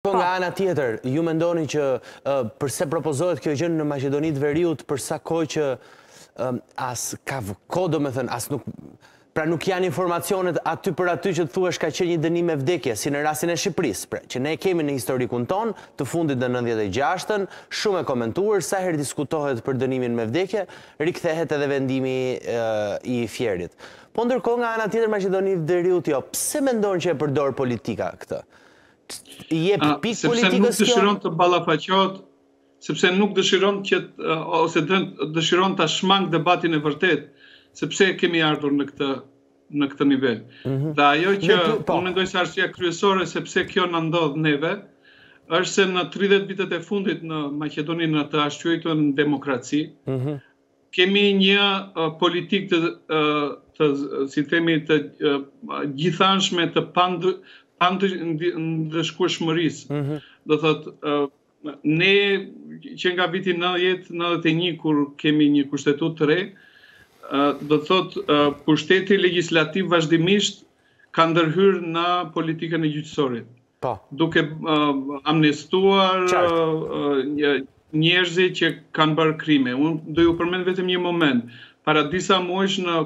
Po nga ana tjetër, ju mendoni që përse propozohet kjo gjë në Maqedoni të Veriut për sa kohë që as ka kohë do me thënë, as nuk... Pra nuk janë informacionet aty për aty që të thuash ka qenë një dënim me vdekje, si në rasin e Shqipërisë, pra, që ne kemi në historikun tonë, të fundit në 96-ën, shumë e komentuar, sa herë diskutohet për dënimin me vdekje, rikthehet edhe vendimi i Fierit. Po ndërkohë nga ana tjetër Maqedonia e Veriut jo, pse mendon që e përdor politika këtë? të jep pikë politikës kjo? Sepse nuk dëshiron të ballafaqohet, sepse nuk dëshiron që ose dëshiron ta shmang debatin e vërtetë, sepse kemi ardhur në këtë në këtë nivel. Mhm. Dhe ajo që po. unë mendoj se arsyeja kryesore sepse kjo na ndodh neve, është se në 30 vitet e fundit në Maqedoni në të ashtuquajturën demokraci, mhm. Kemi një politikë të, të si themi të gjithanshme të pandëshkueshmërisë. Mm -hmm. Do të thotë ne që nga viti 90-91 kur kemi një kushtetutë të re, do të thotë pushteti legjislativ vazhdimisht ka ndërhyrë në politikën e gjyqësorit. Po. Duke amnistuar njerëzi që kanë bërë krime. Unë do ju përmend vetëm një moment. Para disa muajsh në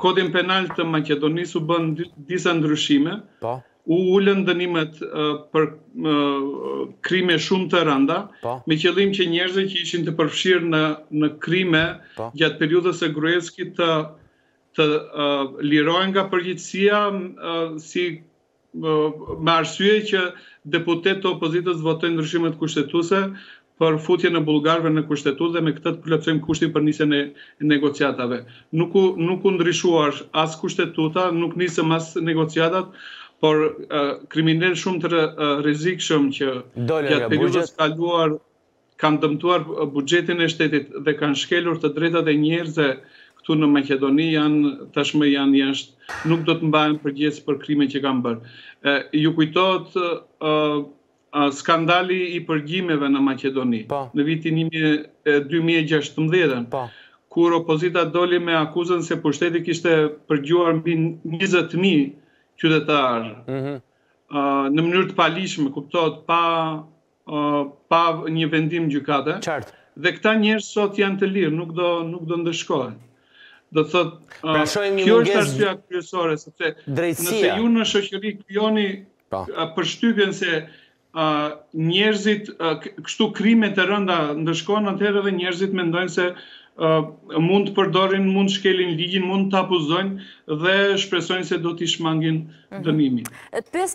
kodin penal të Maqedonisë u bënë disa ndryshime. Po. U ulën dënimet për krime shumë të rënda, po. me qëllim që njerëzit që ishin të përfshirë në në krime po. gjatë periudhës së Gruevskit të të lirohen nga përgjegjësia si me arsye që deputetët e opozitës votojnë ndryshimet kushtetuese për futjen e bullgarëve në kushtetutë dhe me këtë të plotësojmë kushtin për nisjen e negociatave. Nuk u ndryshua as kushtetuta, nuk nisëm as negociatat, por kriminelë shumë të rrezikshëm që gjatë periudhës së kaluar kanë dëmtuar buxhetin e shtetit dhe kanë shkelur të drejtat e njerëzve këtu në Maqedoni janë tashmë janë jashtë, nuk do të mbahen përgjegjës për krimet që kanë bërë. Ju kujtohet skandali i përgjimeve në Maqedoni po. në vitin 2016 po. kur opozita doli me akuzën se pushteti kishte përgjuar mbi 20.000 qytetarë mhm. në mënyrë të paligjshme, kuptohet pa pa një vendim gjykate. Qartë. Dhe këta njerëz sot janë të lirë, nuk do nuk do ndëshkohen. Do të thotë, pra kjo është arsyeja kryesore sepse nëse ju në shoqëri krijoni po. përshtypjen se njerëzit kështu krimet e rënda ndëshkohen atëherë dhe njerëzit mendojnë se mund të përdorin, mund të shkelin ligjin, mund të abuzojnë dhe shpresojnë se do t'i shmangin mhm. dënimin. Të pyes